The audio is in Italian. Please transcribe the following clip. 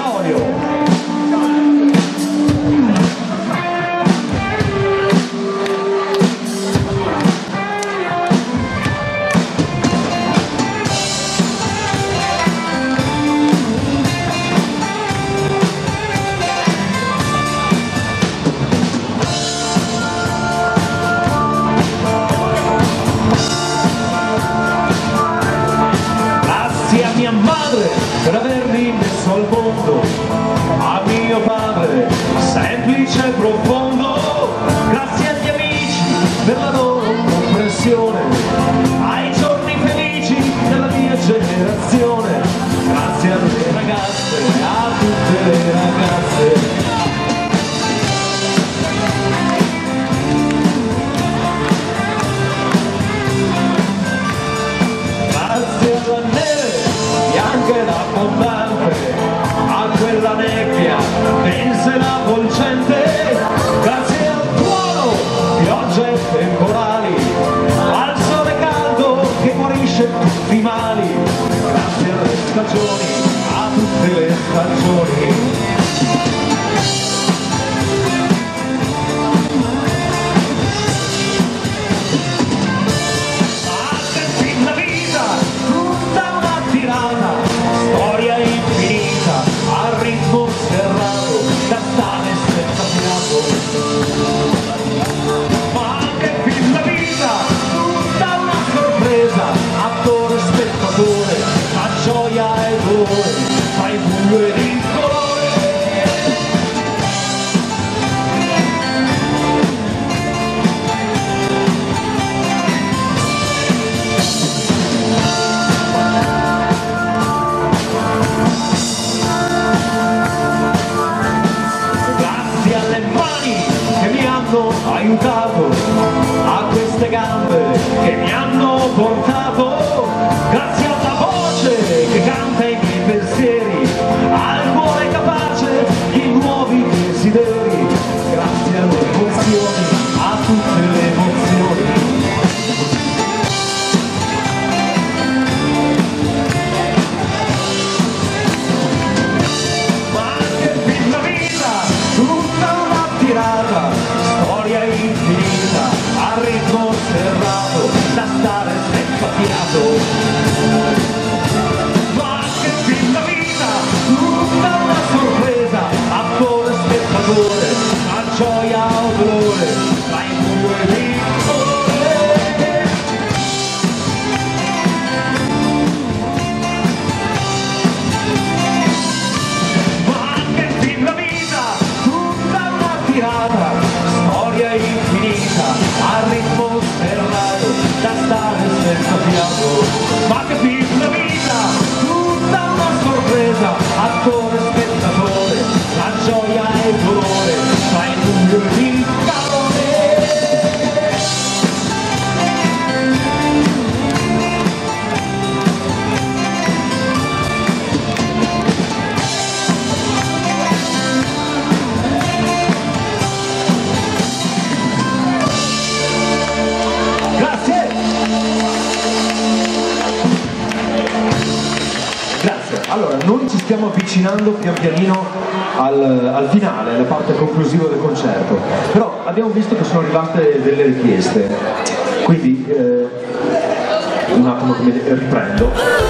dinosaurio. madre. Semplice e profondo, grazie agli amici per la loro comprensione, ai giorni felici della mia generazione, grazie alle ragazze, a tutte le ragazze. Grazie alla neve bianca ed abbondante, a quella nebbia densa ed avvolgente, piogge temporali, al sole caldo che guarisce tutti i mali, grazie alle stagioni, a tutte mani che mi hanno aiutato, a queste gambe che mi hanno portato, Grazie. Allora, noi ci stiamo avvicinando pian pianino al, al finale, alla parte conclusiva del concerto. Però abbiamo visto che sono arrivate delle richieste. Quindi, eh, un attimo che mi riprendo.